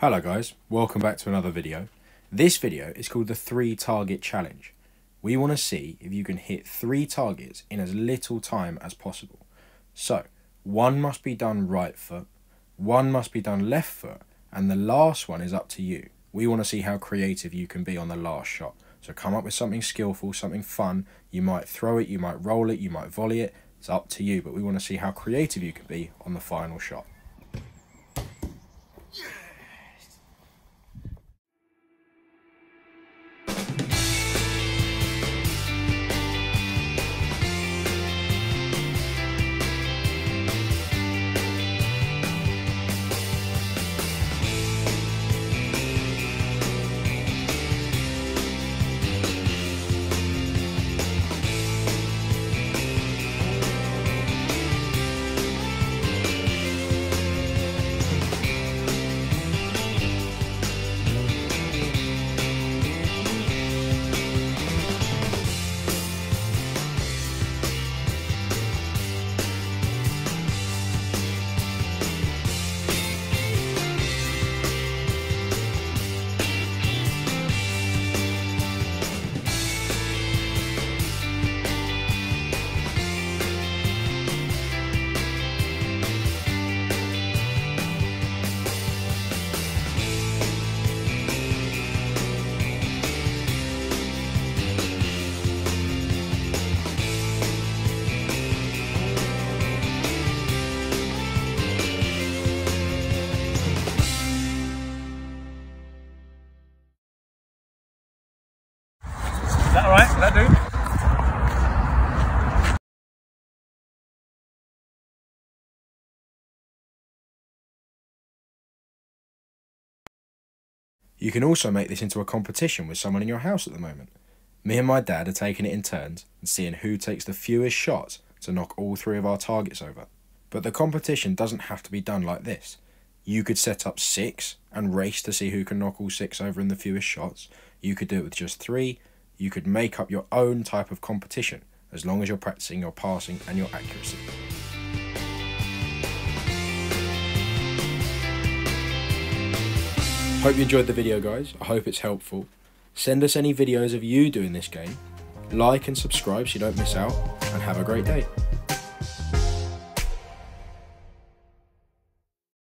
Hello guys, welcome back to another video. This video is called the 3 target challenge. We want to see if you can hit 3 targets in as little time as possible. So, one must be done right foot, one must be done left foot, and the last one is up to you. We want to see how creative you can be on the last shot. So come up with something skillful, something fun. You might throw it, you might roll it, you might volley it. It's up to you, but we want to see how creative you can be on the final shot. You can also make this into a competition with someone in your house at the moment. Me and my dad are taking it in turns and seeing who takes the fewest shots to knock all three of our targets over. But the competition doesn't have to be done like this. You could set up six and race to see who can knock all six over in the fewest shots. You could do it with just three. You could make up your own type of competition as long as you're practicing your passing and your accuracy. Hope you enjoyed the video, guys. I hope it's helpful. Send us any videos of you doing this game. Like and subscribe so you don't miss out, and have a great day.